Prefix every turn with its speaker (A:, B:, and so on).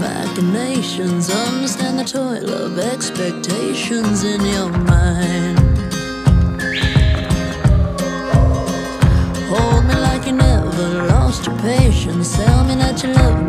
A: machinations. Understand the toil of expectations in your mind. Hold me like you never lost your patience. Tell me that you love me.